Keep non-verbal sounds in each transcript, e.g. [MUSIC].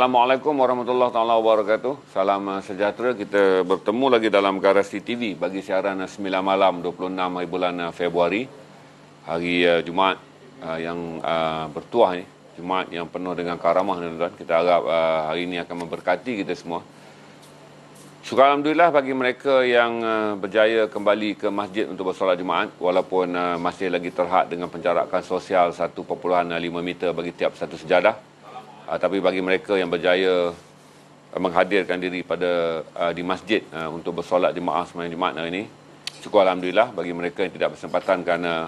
Assalamualaikum warahmatullahi taala wabarakatuh. Salam uh, sejahtera. Kita bertemu lagi dalam Garasi TV bagi siaran 9 uh, malam 26 hari bulan uh, Februari. Hari uh, Jumaat uh, yang uh, bertuah ni, Jumaat yang penuh dengan karamah tuan-tuan. Kita harap uh, hari ini akan memberkati kita semua. Syukur Alhamdulillah bagi mereka yang uh, berjaya kembali ke masjid untuk bersolat Jumaat walaupun uh, masih lagi terhad dengan penjarakan sosial 1.5 meter bagi tiap satu sejadah. Uh, tapi bagi mereka yang berjaya uh, menghadirkan diri pada uh, di masjid uh, untuk bersolat jemaah sembahyang Jumaat hari ini, syukur alhamdulillah bagi mereka yang tidak bersempatan kerana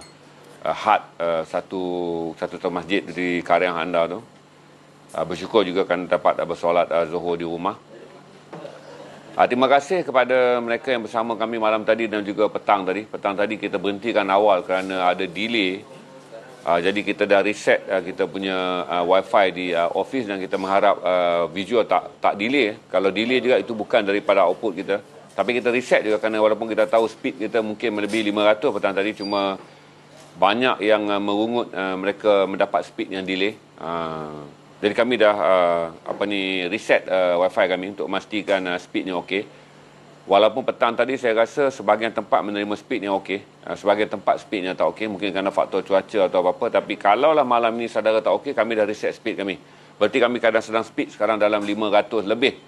uh, had uh, satu satu tempat masjid di Karyang anda tu. Uh, bersyukur juga kan dapat uh, bersolat uh, Zuhur di rumah. Uh, terima kasih kepada mereka yang bersama kami malam tadi dan juga petang tadi. Petang tadi kita berhentikan awal kerana ada delay Uh, jadi kita dah reset uh, kita punya uh, wifi di uh, office dan kita mengharap uh, visual tak tak delay. Kalau delay juga itu bukan daripada output kita. Tapi kita reset juga kerana walaupun kita tahu speed kita mungkin melebihi 500 petang tadi cuma banyak yang uh, merungut uh, mereka mendapat speed yang delay. Uh, jadi kami dah uh, apa ni reset uh, wifi kami untuk memastikan uh, speednya okey. Walaupun petang tadi saya rasa sebahagian tempat menerima speed yang okey. Uh, sebahagian tempat speed yang tak okey. Mungkin kerana faktor cuaca atau apa-apa. Tapi kalaulah malam ni saudara tak okey, kami dah reset speed kami. Berarti kami kadang sedang speed sekarang dalam 500 lebih.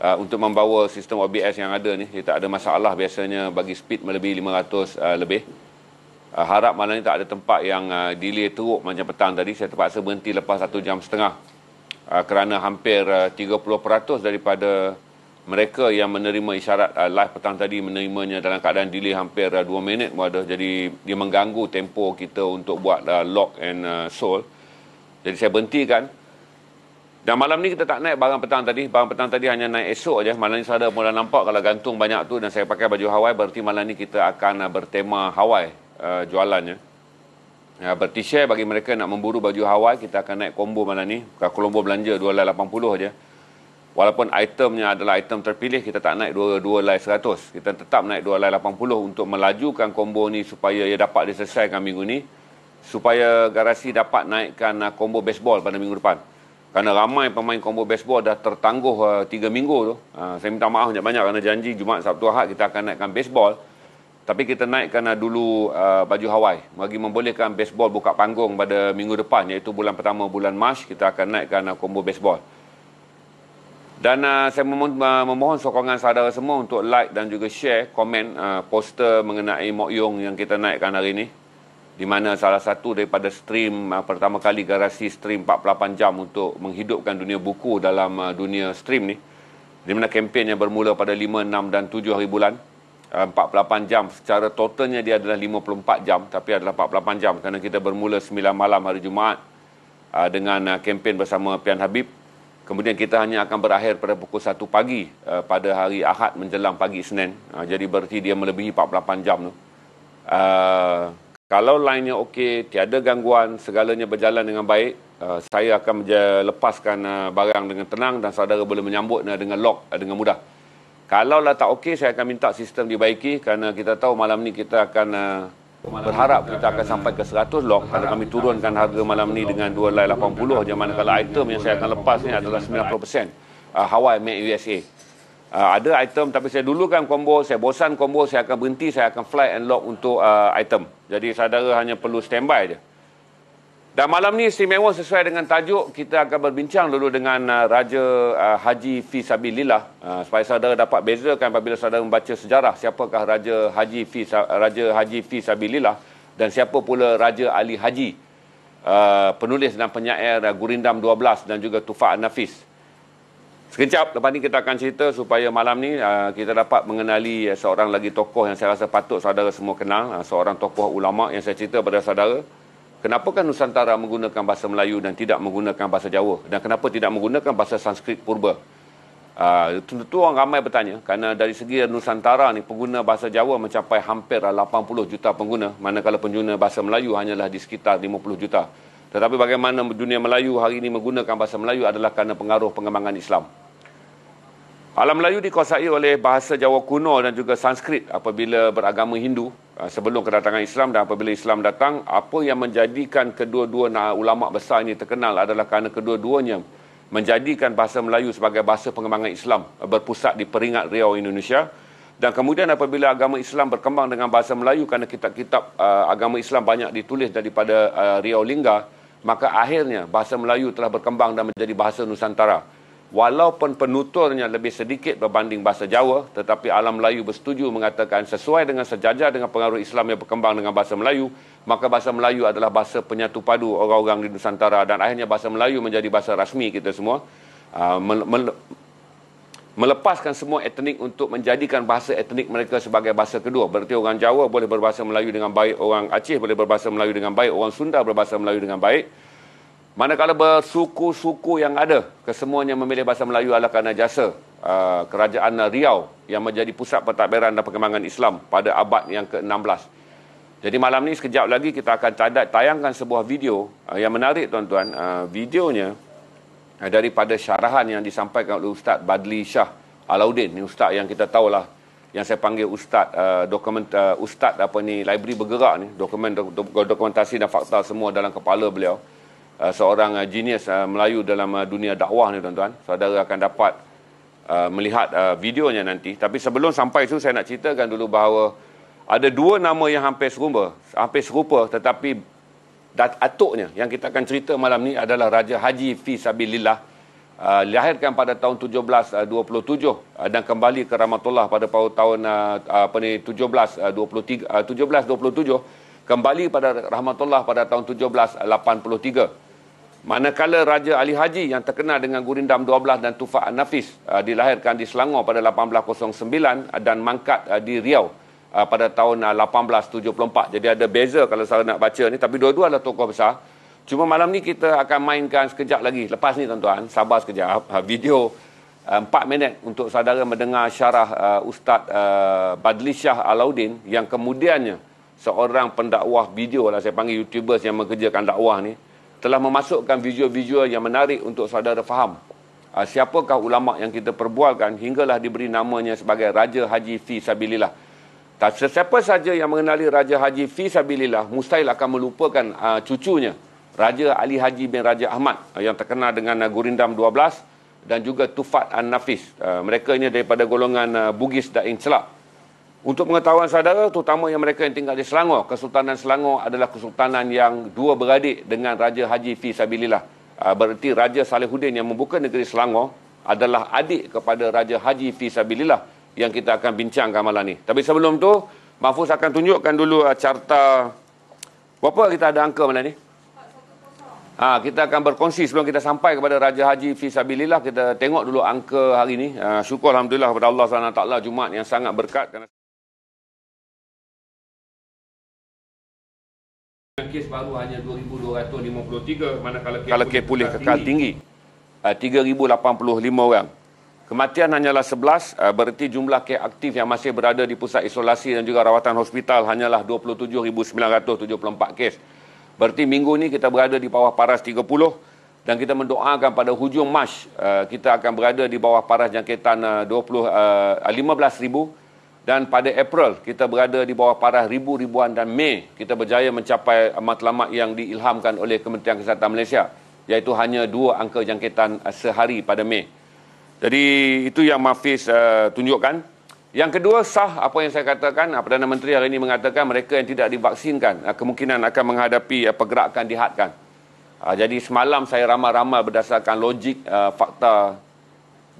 Uh, untuk membawa sistem OBS yang ada ni. Dia tak ada masalah biasanya bagi speed melebihi 500 uh, lebih. Uh, harap malam ni tak ada tempat yang uh, delay teruk macam petang tadi. Saya terpaksa berhenti lepas satu jam setengah. Uh, kerana hampir uh, 30% daripada mereka yang menerima isyarat uh, live petang tadi menerimanya dalam keadaan delay hampir uh, 2 minit ada. Jadi dia mengganggu tempo kita untuk buat uh, lock and uh, soul. Jadi saya berhentikan. Dan malam ni kita tak naik barang petang tadi. Barang petang tadi hanya naik esok aja. Malam ni saya mula nampak kalau gantung banyak tu dan saya pakai baju Hawaii berarti malam ni kita akan uh, bertema Hawaii uh, jualannya. Ya, berarti share bagi mereka nak memburu baju Hawaii kita akan naik combo malam ni. Kalau combo belanja 280 aja. Walaupun itemnya adalah item terpilih, kita tak naik 2, 2 lay 100. Kita tetap naik 2 lay 80 untuk melajukan combo ni supaya ia dapat diselesaikan minggu ni. Supaya garasi dapat naikkan uh, combo baseball pada minggu depan. Kerana ramai pemain combo baseball dah tertangguh uh, 3 minggu tu. Uh, saya minta maaf banyak-banyak kerana janji Jumaat, Sabtu, Ahad kita akan naikkan baseball. Tapi kita naikkan uh, dulu uh, baju Hawaii. Bagi membolehkan baseball buka panggung pada minggu depan iaitu bulan pertama bulan Mac kita akan naikkan uh, combo baseball. Dan uh, saya memohon, uh, memohon sokongan saudara semua untuk like dan juga share komen uh, poster mengenai Mok Yong yang kita naikkan hari ini. Di mana salah satu daripada stream uh, pertama kali garasi stream 48 jam untuk menghidupkan dunia buku dalam uh, dunia stream ni. Di mana kempen yang bermula pada 5, 6 dan 7 hari bulan. Uh, 48 jam secara totalnya dia adalah 54 jam tapi adalah 48 jam kerana kita bermula 9 malam hari Jumaat uh, dengan uh, kempen bersama Pian Habib Kemudian kita hanya akan berakhir pada pukul 1 pagi uh, pada hari Ahad menjelang pagi Senin. Uh, jadi berarti dia melebihi 48 jam tu. Uh, kalau lainnya okey, tiada gangguan, segalanya berjalan dengan baik, uh, saya akan lepaskan uh, barang dengan tenang dan saudara boleh menyambut dengan lock uh, dengan mudah. Kalau lah tak okey, saya akan minta sistem dibaiki kerana kita tahu malam ni kita akan uh, berharap kita akan sampai ke 100 log kalau kami turunkan harga malam ni dengan 2 lay 80 je manakala item yang saya akan lepas ni adalah 90% uh, Hawaii made USA uh, ada item tapi saya dulu kan combo saya bosan combo saya akan berhenti saya akan fly and lock untuk uh, item. Jadi saudara hanya perlu standby je dan malam ni istimewa sesuai dengan tajuk kita akan berbincang dulu dengan uh, Raja uh, Haji Fi Sabilillah uh, supaya saudara dapat bezakan apabila saudara membaca sejarah siapakah Raja Haji Fi Raja Haji Fi Sabilillah dan siapa pula Raja Ali Haji. Uh, penulis dan penyair uh, Gurindam 12 dan juga Tufa Nafis. Sekejap lepas ni kita akan cerita supaya malam ni uh, kita dapat mengenali uh, seorang lagi tokoh yang saya rasa patut saudara semua kenal uh, seorang tokoh ulama yang saya cerita pada saudara Kenapa kan Nusantara menggunakan bahasa Melayu dan tidak menggunakan bahasa Jawa? Dan kenapa tidak menggunakan bahasa Sanskrit purba? Uh, tentu orang ramai bertanya kerana dari segi Nusantara ni pengguna bahasa Jawa mencapai hampir 80 juta pengguna manakala pengguna bahasa Melayu hanyalah di sekitar 50 juta. Tetapi bagaimana dunia Melayu hari ini menggunakan bahasa Melayu adalah kerana pengaruh pengembangan Islam. Alam Melayu dikuasai oleh bahasa Jawa kuno dan juga Sanskrit apabila beragama Hindu Ah, sebelum kedatangan Islam dan apabila Islam datang, apa yang menjadikan kedua-dua ulama besar ini terkenal adalah kerana kedua-duanya menjadikan bahasa Melayu sebagai bahasa pengembangan Islam berpusat di Peringat Riau Indonesia. Dan kemudian apabila agama Islam berkembang dengan bahasa Melayu kerana kitab-kitab uh, agama Islam banyak ditulis daripada uh, Riau Lingga maka akhirnya bahasa Melayu telah berkembang dan menjadi bahasa Nusantara walaupun penuturnya lebih sedikit berbanding bahasa Jawa tetapi alam Melayu bersetuju mengatakan sesuai dengan sejajar dengan pengaruh Islam yang berkembang dengan bahasa Melayu maka bahasa Melayu adalah bahasa penyatu padu orang-orang di Nusantara dan akhirnya bahasa Melayu menjadi bahasa rasmi kita semua. Uh, melepaskan semua etnik untuk menjadikan bahasa etnik mereka sebagai bahasa kedua. Berarti orang Jawa boleh berbahasa Melayu dengan baik orang Aceh boleh berbahasa Melayu dengan baik orang Sunda berbahasa Melayu dengan baik Manakala bersuku-suku yang ada, kesemuanya memilih bahasa Melayu adalah kerana jasa uh, kerajaan Riau yang menjadi pusat pentadbiran dan perkembangan Islam pada abad yang ke-16. Jadi malam ni sekejap lagi kita akan cadat, tayangkan sebuah video uh, yang menarik tuan-tuan. Uh, videonya uh, daripada syarahan yang disampaikan oleh Ustaz Badli Shah Alauddin. Ini Ustaz yang kita tahulah yang saya panggil Ustaz uh, dokumen uh, Ustaz apa ni library bergerak ni, dokumen dokumentasi dan fakta semua dalam kepala beliau. Uh, seorang uh, genius uh, Melayu dalam dunia dakwah ni tuan-tuan. Saudara akan dapat melihat videonya nanti. Tapi sebelum sampai itu saya nak ceritakan dulu bahawa ada dua nama yang hampir serupa, hampir serupa tetapi dat atuknya yang kita akan cerita malam ni adalah Raja Haji Fi Sabilillah uh, lahirkan pada tahun 1727 uh, dan kembali ke Ramatullah pada tahun uh, apa ni 1723 uh, 1727 kembali pada Rahmatullah pada tahun 1783 Manakala Raja Ali Haji yang terkenal dengan Gurindam 12 dan Tufak Nafis uh, dilahirkan di Selangor pada 1809 uh, dan mangkat uh, di Riau uh, pada tahun uh, 1874. Jadi ada beza kalau saya nak baca ni tapi dua-dua adalah tokoh besar. Cuma malam ni kita akan mainkan sekejap lagi. Lepas ni tuan-tuan, sabar sekejap. Uh, video uh, 4 minit untuk saudara mendengar syarah uh, Ustaz uh, Badli Shah Alauddin yang kemudiannya seorang pendakwah video lah saya panggil YouTubers yang mengerjakan dakwah ni telah memasukkan video-video yang menarik untuk saudara faham uh, siapakah ulama yang kita perbualkan hinggalah diberi namanya sebagai Raja Haji Fi Sabilillah. Tak sesiapa saja yang mengenali Raja Haji Fi Sabilillah mustahil akan melupakan uh, cucunya Raja Ali Haji bin Raja Ahmad uh, yang terkenal dengan uh, Gurindam 12 dan juga Tufat An-Nafis. Uh, mereka ini daripada golongan uh, Bugis Dain Celak. Untuk pengetahuan saudara, terutama yang mereka yang tinggal di Selangor, Kesultanan Selangor adalah kesultanan yang dua beradik dengan Raja Haji Fi Sabilillah. Uh, berarti Raja Salihuddin yang membuka negeri Selangor adalah adik kepada Raja Haji Fi Sabilillah yang kita akan bincangkan malam ni. Tapi sebelum tu, Mahfuz akan tunjukkan dulu uh, carta berapa kita ada angka malam ni? Ha, kita akan berkongsi sebelum kita sampai kepada Raja Haji Fi Sabilillah kita tengok dulu angka hari ini. Ha, syukur alhamdulillah kepada Allah SWT Jumaat yang sangat berkat kes baru hanya 2253 manakala kes, kalau kes pulih kekal tinggi, tinggi uh, 3085 orang. Kematian hanyalah 11 uh, berarti jumlah kes aktif yang masih berada di pusat isolasi dan juga rawatan hospital hanyalah 27974 kes. Berarti minggu ni kita berada di bawah paras 30 dan kita mendoakan pada hujung Mac uh, kita akan berada di bawah paras jangkitan uh, 20 uh, 15000 dan pada April kita berada di bawah parah ribu-ribuan dan Mei kita berjaya mencapai matlamat yang diilhamkan oleh Kementerian Kesihatan Malaysia iaitu hanya dua angka jangkitan uh, sehari pada Mei. Jadi itu yang Mafiz uh, tunjukkan. Yang kedua sah apa yang saya katakan uh, Perdana Menteri hari ini mengatakan mereka yang tidak divaksinkan uh, kemungkinan akan menghadapi uh, pergerakan dihadkan. Uh, jadi semalam saya ramal-ramal berdasarkan logik uh, fakta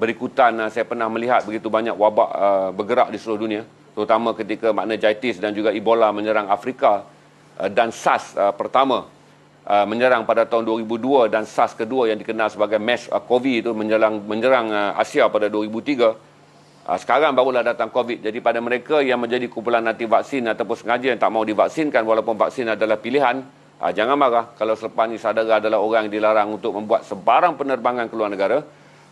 berikutan uh, saya pernah melihat begitu banyak wabak uh, bergerak di seluruh dunia terutama ketika makna jaitis dan juga Ebola menyerang Afrika uh, dan SARS uh, pertama uh, menyerang pada tahun 2002 dan SARS kedua yang dikenal sebagai MERS uh, COVID itu menyerang menyerang uh, Asia pada 2003 Uh, sekarang barulah datang COVID. Jadi pada mereka yang menjadi kumpulan anti vaksin ataupun sengaja yang tak mau divaksinkan walaupun vaksin adalah pilihan, jangan marah kalau selepas ini saudara adalah orang yang dilarang untuk membuat sebarang penerbangan keluar negara.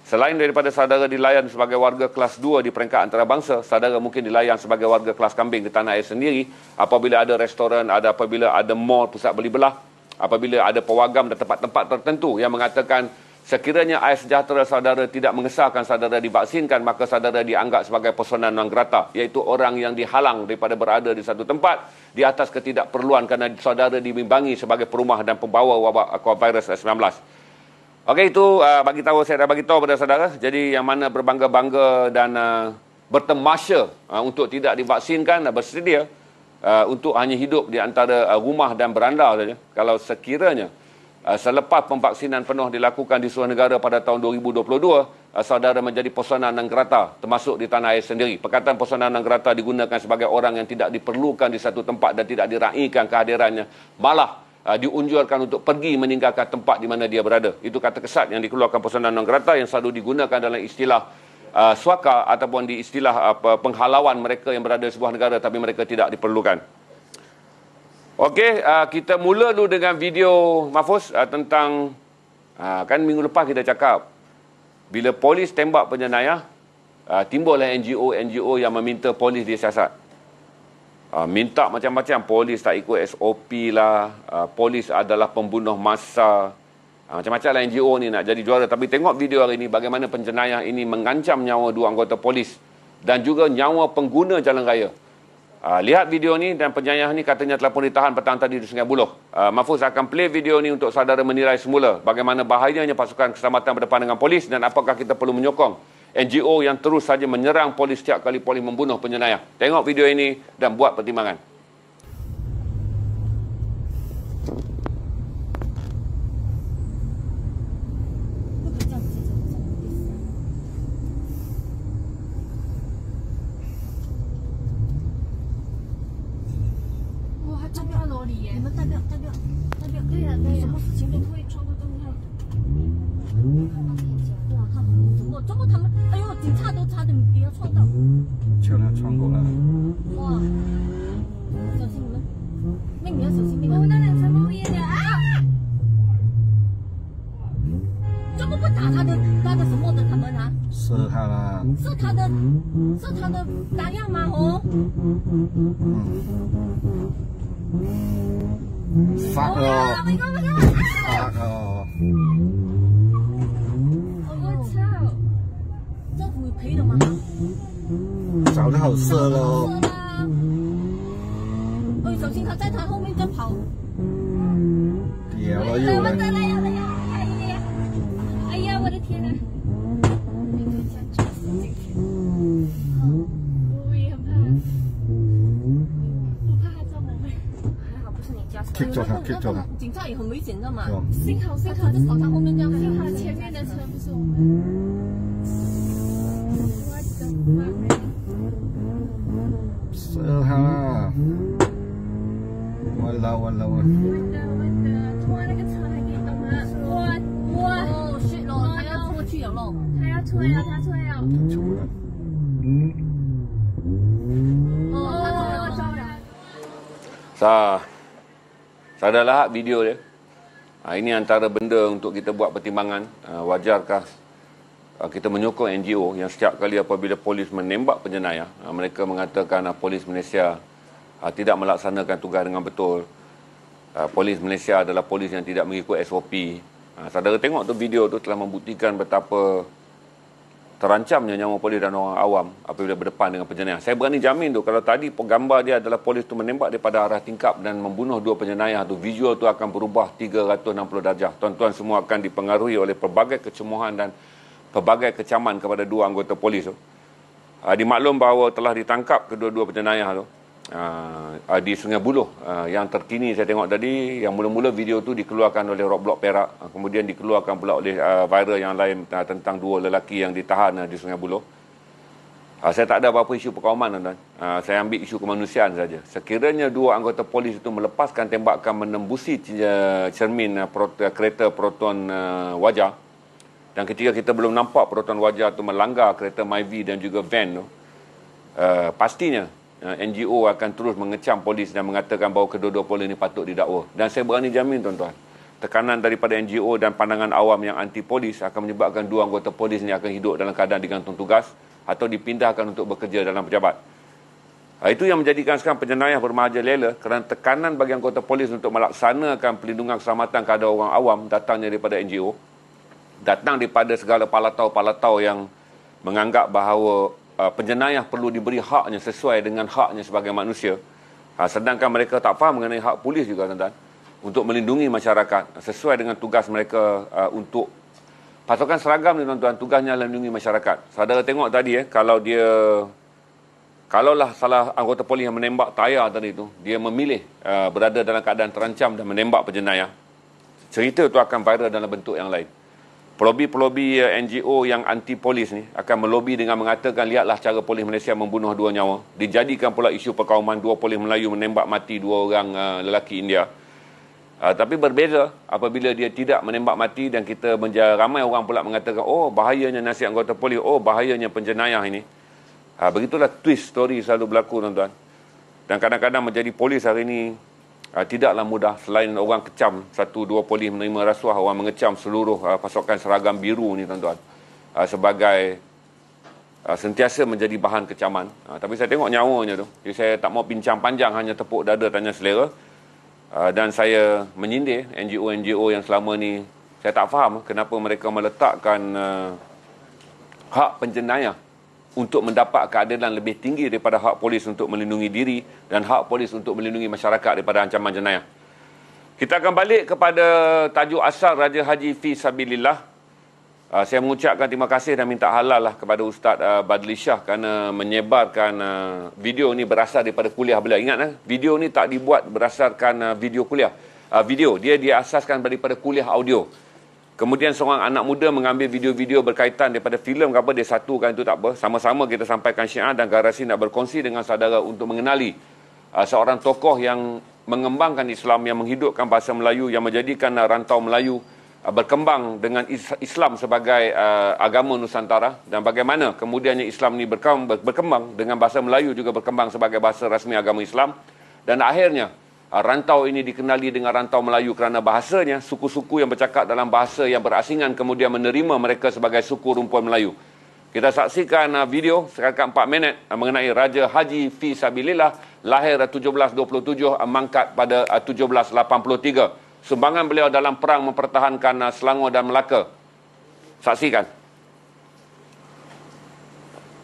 Selain daripada saudara dilayan sebagai warga kelas 2 di peringkat antarabangsa, saudara mungkin dilayan sebagai warga kelas kambing di tanah air sendiri apabila ada restoran, ada apabila ada mall, pusat beli belah, apabila ada pewagam dan tempat-tempat tertentu yang mengatakan sekiranya air sejahtera saudara tidak mengesahkan saudara divaksinkan, maka saudara dianggap sebagai personan non grata, iaitu orang yang dihalang daripada berada di satu tempat di atas ketidakperluan kerana saudara dibimbangi sebagai perumah dan pembawa wabak virus 19. Okey itu uh, bagi tahu saya dah bagi tahu kepada saudara. Jadi yang mana berbangga-bangga dan uh, bertemasya uh, untuk tidak divaksinkan dan bersedia uh, untuk hanya hidup di antara uh, rumah dan beranda saja. Kalau sekiranya uh, selepas pemvaksinan penuh dilakukan di seluruh negara pada tahun 2022, uh, saudara menjadi persona non grata termasuk di tanah air sendiri. Perkataan persona non grata digunakan sebagai orang yang tidak diperlukan di satu tempat dan tidak diraikan kehadirannya. Malah uh, diunjurkan untuk pergi meninggalkan tempat di mana dia berada. Itu kata kesat yang dikeluarkan persona non grata yang selalu digunakan dalam istilah uh, suaka ataupun di istilah uh, penghalauan mereka yang berada di sebuah negara tapi mereka tidak diperlukan. Okey, uh, kita mula dulu dengan video Mahfuz uh, tentang uh, kan minggu lepas kita cakap bila polis tembak penjenayah uh, timbullah NGO-NGO yang meminta polis disiasat. Uh, minta macam-macam. Polis tak ikut SOP lah. Uh, polis adalah pembunuh masa uh, macam-macam lah NGO ni nak jadi juara. Tapi tengok video hari ini bagaimana penjenayah ini mengancam nyawa dua anggota polis dan juga nyawa pengguna jalan raya. Lihat video ni dan penjenayah ni katanya telah pun ditahan petang tadi di Sungai Buloh. Mahfuz akan play video ni untuk saudara menilai semula bagaimana bahayanya pasukan keselamatan berdepan dengan polis dan apakah kita perlu menyokong NGO yang terus saja menyerang polis setiap kali polis membunuh penjenayah. Tengok video ini dan buat pertimbangan. Phát rồi Phát rồi Cháu nó hậu sơ rồi. Ôi, cháu xin thật tay thật không? Biết chấp hậu Điều nó dù này 面在跑。屌了又来。警察也很危险的嘛，幸好幸好在跑他后面这样，幸好前面的车不是我们。是哈！完了完了完了！完的完的，拖那个车还可以动吗？拖哇！哦要过去了咯，他要推了，他推了。出了。哦，了，走了。啥？Sadarlah video dia. Ha, ini antara benda untuk kita buat pertimbangan. Ha, wajarkah ha, kita menyokong NGO yang setiap kali apabila polis menembak penjenayah, ha, mereka mengatakan ha, polis Malaysia ha, tidak melaksanakan tugas dengan betul. Ha, polis Malaysia adalah polis yang tidak mengikut SOP. Ha, saudara tengok tu video tu telah membuktikan betapa terancamnya nyawa polis dan orang awam apabila berdepan dengan penjenayah. Saya berani jamin tu kalau tadi gambar dia adalah polis tu menembak daripada arah tingkap dan membunuh dua penjenayah tu, visual tu akan berubah 360 darjah. Tuan-tuan semua akan dipengaruhi oleh pelbagai kecemuhan dan pelbagai kecaman kepada dua anggota polis tu. Uh, dimaklum bahawa telah ditangkap kedua-dua penjenayah tu uh, di Sungai Buloh. Uh, yang terkini saya tengok tadi yang mula-mula video tu dikeluarkan oleh Rockblock Perak. Uh, kemudian dikeluarkan pula oleh uh, viral yang lain uh, tentang dua lelaki yang ditahan uh, di Sungai Buloh. Uh, saya tak ada apa-apa isu perkauman tuan uh, saya ambil isu kemanusiaan saja. Sekiranya dua anggota polis itu melepaskan tembakan menembusi cermin uh, prot- kereta proton uh, wajah dan ketika kita belum nampak proton wajah itu melanggar kereta Myvi dan juga van tu uh, pastinya NGO akan terus mengecam polis dan mengatakan bahawa kedua-dua polis ini patut didakwa. Dan saya berani jamin tuan-tuan, tekanan daripada NGO dan pandangan awam yang anti polis akan menyebabkan dua anggota polis ini akan hidup dalam keadaan digantung tugas atau dipindahkan untuk bekerja dalam pejabat. Uh, itu yang menjadikan sekarang penjenayah bermahaja lela kerana tekanan bagi anggota polis untuk melaksanakan pelindungan keselamatan kepada orang awam datangnya daripada NGO. Datang daripada segala palatau-palatau yang menganggap bahawa uh, penjenayah perlu diberi haknya sesuai dengan haknya sebagai manusia. Uh, sedangkan mereka tak faham mengenai hak polis juga tuan-tuan untuk melindungi masyarakat sesuai dengan tugas mereka uh, untuk Pasukan seragam ni tuan-tuan tugasnya melindungi masyarakat. Saudara tengok tadi eh kalau dia kalaulah salah anggota polis yang menembak tayar tadi tu, dia memilih uh, berada dalam keadaan terancam dan menembak penjenayah. Cerita tu akan viral dalam bentuk yang lain. Pelobi-pelobi uh, NGO yang anti polis ni akan melobi dengan mengatakan lihatlah cara polis Malaysia membunuh dua nyawa. Dijadikan pula isu perkauman dua polis Melayu menembak mati dua orang uh, lelaki India. Uh, tapi berbeza apabila dia tidak menembak mati dan kita menja- ramai orang pula mengatakan oh bahayanya nasihat anggota polis, oh bahayanya penjenayah ini. Uh, begitulah twist story selalu berlaku tuan-tuan. Dan kadang-kadang menjadi polis hari ini uh, tidaklah mudah selain orang kecam satu dua polis menerima rasuah orang mengecam seluruh uh, pasukan seragam biru ni tuan-tuan uh, sebagai uh, sentiasa menjadi bahan kecaman. Uh, tapi saya tengok nyawanya tu. Jadi saya tak mau bincang panjang hanya tepuk dada tanya selera. Uh, dan saya menyindir NGO-NGO yang selama ni saya tak faham kenapa mereka meletakkan uh, hak penjenayah untuk mendapat keadilan lebih tinggi daripada hak polis untuk melindungi diri dan hak polis untuk melindungi masyarakat daripada ancaman jenayah. Kita akan balik kepada tajuk asal Raja Haji Fi Sabilillah. Uh, saya mengucapkan terima kasih dan minta halal lah kepada Ustaz uh, Badli Shah kerana menyebarkan uh, video ni berasal daripada kuliah beliau. Ingat uh, video ni tak dibuat berdasarkan uh, video kuliah. Uh, video dia diasaskan daripada kuliah audio. Kemudian seorang anak muda mengambil video-video berkaitan daripada filem ke apa dia satukan itu tak apa. Sama-sama kita sampaikan syiar dan garasi nak berkongsi dengan saudara untuk mengenali uh, seorang tokoh yang mengembangkan Islam yang menghidupkan bahasa Melayu yang menjadikan uh, rantau Melayu uh, berkembang dengan Islam sebagai uh, agama Nusantara dan bagaimana kemudiannya Islam ini berkembang, berkembang dengan bahasa Melayu juga berkembang sebagai bahasa rasmi agama Islam dan akhirnya rantau ini dikenali dengan rantau Melayu kerana bahasanya suku-suku yang bercakap dalam bahasa yang berasingan kemudian menerima mereka sebagai suku rumpun Melayu. Kita saksikan uh, video sekarang 4 minit uh, mengenai Raja Haji Fi Sabilillah lahir 1727 uh, mangkat pada uh, 1783 sumbangan beliau dalam perang mempertahankan Selangor dan Melaka. Saksikan.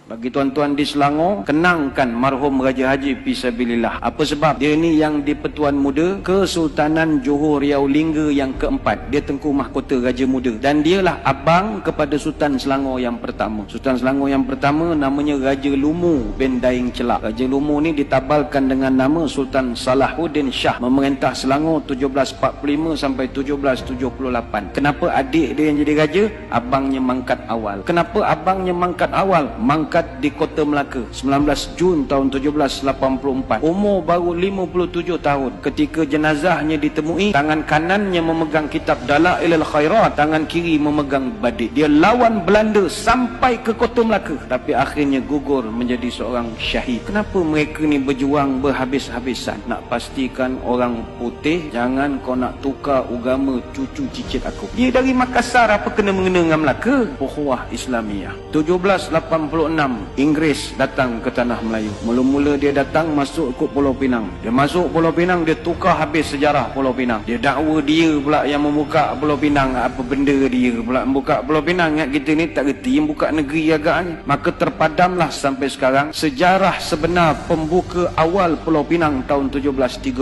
Bagi tuan-tuan di Selangor, kenangkan marhum Raja Haji Pisabilillah. Apa sebab? Dia ni yang di Pertuan Muda Kesultanan Johor Riau Lingga yang keempat. Dia tengku mahkota Raja Muda. Dan dialah abang kepada Sultan Selangor yang pertama. Sultan Selangor yang pertama namanya Raja Lumu bin Daing Celak. Raja Lumu ni ditabalkan dengan nama Sultan Salahuddin Shah. Memerintah Selangor 1745 sampai 1778. Kenapa adik dia yang jadi raja? Abangnya mangkat awal. Kenapa abangnya mangkat awal? Mangkat berangkat di Kota Melaka 19 Jun tahun 1784 umur baru 57 tahun. Ketika jenazahnya ditemui tangan kanannya memegang kitab Dalailul Khairat tangan kiri memegang badik. Dia lawan Belanda sampai ke Kota Melaka tapi akhirnya gugur menjadi seorang syahid. Kenapa mereka ni berjuang berhabis-habisan? Nak pastikan orang putih jangan kau nak tukar agama cucu cicit aku. Dia dari Makassar apa kena mengena dengan Melaka? Ukhuwah Islamiyah. 1786 Inggeris datang ke tanah Melayu. Mula-mula dia datang masuk ke Pulau Pinang. Dia masuk Pulau Pinang, dia tukar habis sejarah Pulau Pinang. Dia dakwa dia pula yang membuka Pulau Pinang. Apa benda dia pula membuka Pulau Pinang. Ingat kita ni tak reti yang buka negeri agaknya. Maka terpadamlah sampai sekarang sejarah sebenar pembuka awal Pulau Pinang tahun 1730.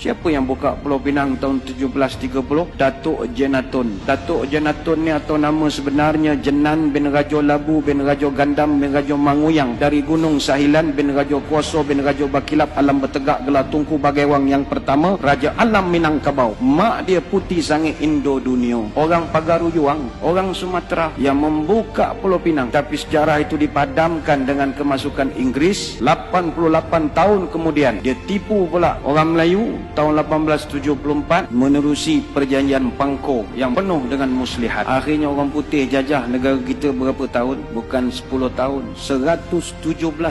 Siapa yang buka Pulau Pinang tahun 1730? Datuk Jenaton. Datuk Jenaton ni atau nama sebenarnya Jenan bin Rajo Labu bin Rajo Gandam bin Rajo Raja Manguyang dari Gunung Sahilan bin Raja Kuaso bin Raja Bakilap alam bertegak gelar tungku bagaiwang yang pertama Raja Alam Minangkabau. Mak dia putih sangat Indo dunia orang Pagaruyuang orang Sumatera yang membuka Pulau Pinang. Tapi sejarah itu dipadamkan dengan kemasukan Inggris 88 tahun kemudian dia tipu pula orang Melayu. Tahun 1874 menerusi perjanjian Pangko yang penuh dengan muslihat. Akhirnya orang putih jajah negara kita berapa tahun? Bukan 10 tahun 117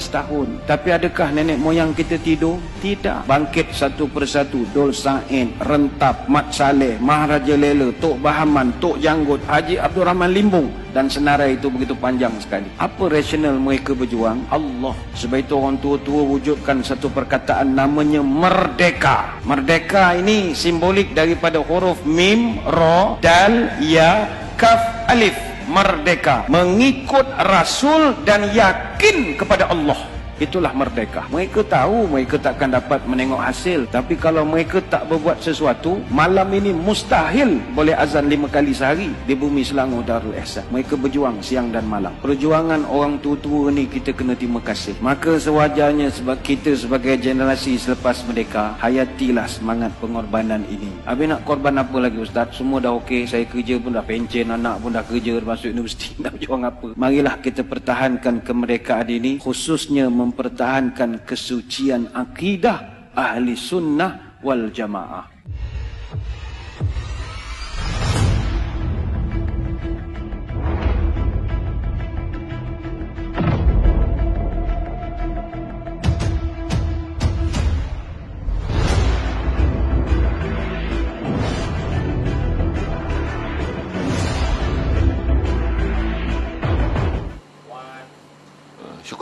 tahun. Tapi adakah nenek moyang kita tidur? Tidak. Bangkit satu persatu. Dol Sa'id, Rentap, Mat Saleh, Maharaja Lela, Tok Bahaman, Tok Janggut, Haji Abdul Rahman Limbung. Dan senarai itu begitu panjang sekali. Apa rasional mereka berjuang? Allah. Sebab itu orang tua-tua wujudkan satu perkataan namanya merdeka. Merdeka ini simbolik daripada huruf Mim, Ro, Dal, Ya, Kaf, Alif merdeka. Mengikut rasul dan yakin kepada Allah itulah merdeka. Mereka tahu mereka takkan dapat menengok hasil. Tapi kalau mereka tak berbuat sesuatu, malam ini mustahil boleh azan lima kali sehari di bumi Selangor Darul Ihsan. Mereka berjuang siang dan malam. Perjuangan orang tua-tua ni kita kena terima kasih. Maka sewajarnya sebab kita sebagai generasi selepas merdeka, hayatilah semangat pengorbanan ini. Habis nak korban apa lagi Ustaz? Semua dah okey. Saya kerja pun dah pencen, anak pun dah kerja, masuk universiti. [LAUGHS] Nak berjuang apa? Marilah kita pertahankan kemerdekaan ini. Khususnya mempertahankan kesucian akidah ahli sunnah wal jamaah.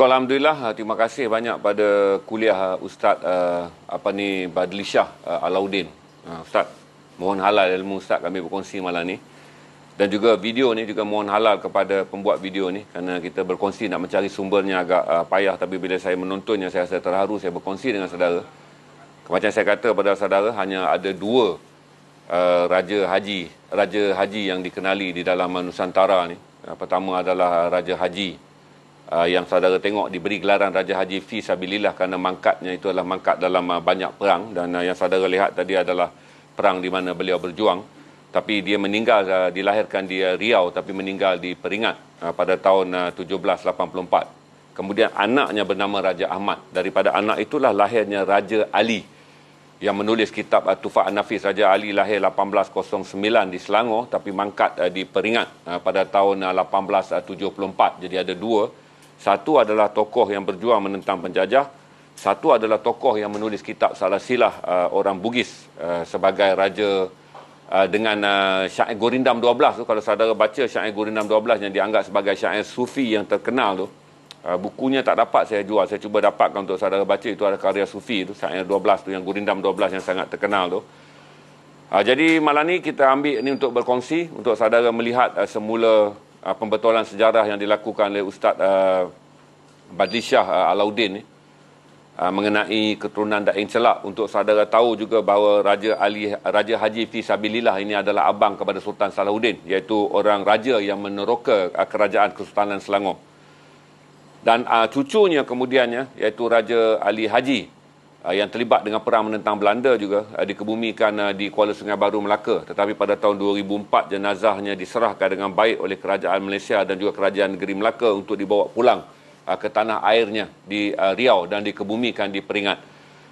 Syukur Alhamdulillah, terima kasih banyak pada kuliah Ustaz uh, apa ni Badli Shah uh, Alauddin. Uh, Ustaz, mohon halal ilmu Ustaz kami berkongsi malam ni. Dan juga video ni juga mohon halal kepada pembuat video ni kerana kita berkongsi nak mencari sumbernya agak uh, payah tapi bila saya menontonnya saya rasa terharu saya berkongsi dengan saudara. Macam saya kata kepada saudara hanya ada dua uh, raja haji, raja haji yang dikenali di dalam Nusantara ni. Uh, pertama adalah Raja Haji uh, yang saudara tengok diberi gelaran Raja Haji Fi Sabilillah kerana mangkatnya itu adalah mangkat dalam uh, banyak perang. Dan uh, yang saudara lihat tadi adalah perang di mana beliau berjuang. Tapi dia meninggal dilahirkan di Riau tapi meninggal di Peringat pada tahun uh, 1784 kemudian anaknya bernama Raja Ahmad. Daripada anak itulah lahirnya Raja Ali yang menulis kitab Tufah An-Nafis Raja Ali lahir 1809 di Selangor tapi mangkat di Peringat pada tahun uh, 1874 jadi ada dua satu adalah tokoh yang berjuang menentang penjajah. Satu adalah tokoh yang menulis kitab salah silah uh, orang Bugis uh, sebagai raja uh, dengan uh, syair Gurindam 12 tu. Kalau saudara baca syair Gurindam 12 yang dianggap sebagai syair sufi yang terkenal tu. Uh, bukunya tak dapat saya jual. Saya cuba dapatkan untuk saudara baca. Itu ada karya sufi tu. Syair 12 tu yang Gurindam 12 yang sangat terkenal tu. Uh, jadi malam ni kita ambil ni untuk berkongsi. Untuk saudara melihat uh, semula uh, pembetulan sejarah yang dilakukan oleh Ustaz uh, Badli Shah uh, Alauddin ni uh, mengenai keturunan Daeng Celak. Untuk saudara tahu juga bahawa Raja Ali Raja Haji Fi Sabilillah ini adalah abang kepada Sultan Salahuddin iaitu orang raja yang meneroka uh, kerajaan Kesultanan Selangor. Dan uh, cucunya kemudiannya iaitu Raja Ali Haji uh, yang terlibat dengan perang menentang Belanda juga uh, dikebumikan uh, di Kuala Sungai Baru Melaka. Tetapi pada tahun 2004 jenazahnya diserahkan dengan baik oleh kerajaan Malaysia dan juga kerajaan negeri Melaka untuk dibawa pulang ke tanah airnya di Riau dan dikebumikan di Peringat.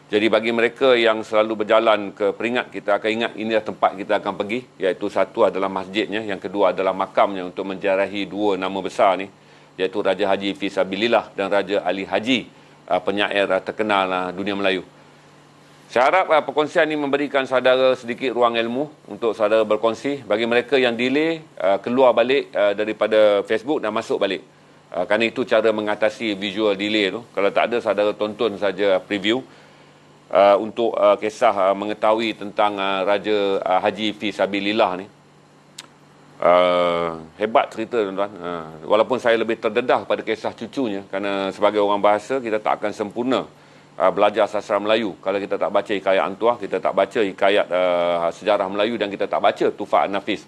Jadi bagi mereka yang selalu berjalan ke Peringat kita akan ingat inilah tempat kita akan pergi iaitu satu adalah masjidnya yang kedua adalah makamnya untuk menjarahi dua nama besar ni iaitu Raja Haji Fisabilillah dan Raja Ali Haji uh, penyair uh, terkenal uh, dunia Melayu. Saya harap uh, perkongsian ini memberikan saudara sedikit ruang ilmu untuk saudara berkongsi bagi mereka yang delay uh, keluar balik uh, daripada Facebook dan masuk balik. Uh, kerana itu cara mengatasi visual delay tu. Kalau tak ada saudara tonton saja preview uh, untuk uh, kisah uh, mengetahui tentang uh, Raja uh, Haji Fi Sabilillah ni. Uh, hebat cerita tuan-tuan. Uh, walaupun saya lebih terdedah pada kisah cucunya kerana sebagai orang bahasa kita tak akan sempurna uh, belajar sastra Melayu kalau kita tak baca hikayat Antuah, kita tak baca hikayat uh, sejarah Melayu dan kita tak baca Tufah An-Nafis.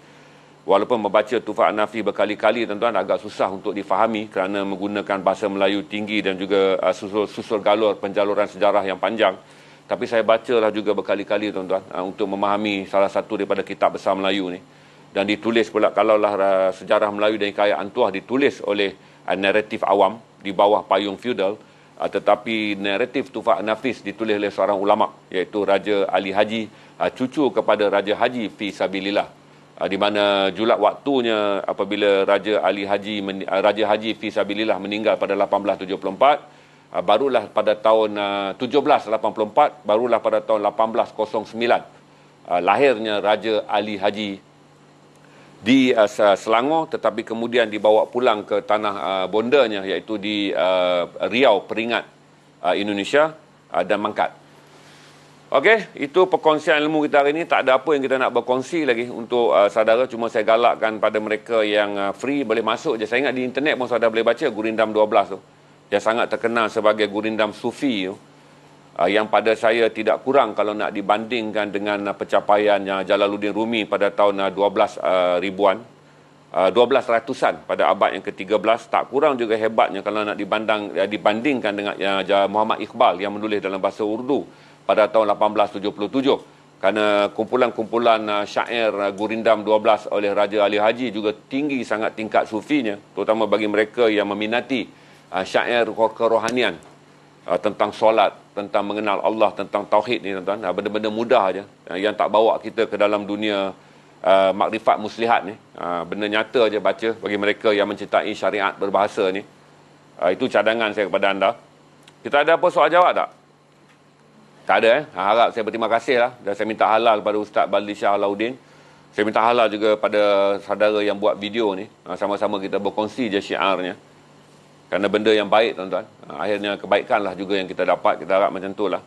Walaupun membaca Tufah An-Nafis berkali-kali tuan-tuan agak susah untuk difahami kerana menggunakan bahasa Melayu tinggi dan juga uh, susul, susul galur penjaluran sejarah yang panjang. Tapi saya bacalah juga berkali-kali tuan-tuan uh, untuk memahami salah satu daripada kitab besar Melayu ni dan ditulis pula kalaulah uh, sejarah Melayu dan hikayat Antuah ditulis oleh uh, naratif awam di bawah payung feudal uh, tetapi naratif Tufah Nafis ditulis oleh seorang ulama iaitu Raja Ali Haji uh, cucu kepada Raja Haji fi sabilillah. Uh, di mana julat waktunya apabila Raja Ali Haji uh, Raja Haji fi sabilillah meninggal pada 1874 uh, barulah pada tahun uh, 1784 barulah pada tahun 1809 uh, lahirnya Raja Ali Haji di uh, Selangor tetapi kemudian dibawa pulang ke tanah uh, bondanya iaitu di uh, Riau Peringat uh, Indonesia uh, dan mangkat. Okey, itu perkongsian ilmu kita hari ini. Tak ada apa yang kita nak berkongsi lagi untuk uh, saudara. Cuma saya galakkan pada mereka yang uh, free boleh masuk je. Saya ingat di internet pun saudara boleh baca Gurindam 12 tu. yang sangat terkenal sebagai gurindam sufi tu, yang pada saya tidak kurang kalau nak dibandingkan dengan uh, pencapaian uh, Jalaluddin Rumi pada tahun uh, 12 uh, ribuan. Uh, 12 ratusan pada abad yang ke-13 tak kurang juga hebatnya kalau nak dibandang uh, dibandingkan dengan uh, Muhammad Iqbal yang menulis dalam bahasa Urdu pada tahun 1877 kerana kumpulan-kumpulan uh, syair uh, Gurindam 12 oleh Raja Ali Haji juga tinggi sangat tingkat sufinya terutama bagi mereka yang meminati uh, syair kerohanian uh, tentang solat tentang mengenal Allah tentang tauhid ni tuan-tuan uh, benda-benda mudah aja uh, yang tak bawa kita ke dalam dunia uh, makrifat muslihat ni uh, benda nyata aja baca bagi mereka yang mencintai syariat berbahasa ni uh, itu cadangan saya kepada anda kita ada apa soal jawab tak tak ada eh. Harap saya berterima kasih lah. Dan saya minta halal kepada Ustaz Baldi Shah Alauddin. Saya minta halal juga pada saudara yang buat video ni. Ha, sama-sama kita berkongsi je syiarnya. Kerana benda yang baik tuan-tuan. Akhirnya kebaikan lah juga yang kita dapat. Kita harap macam tu lah.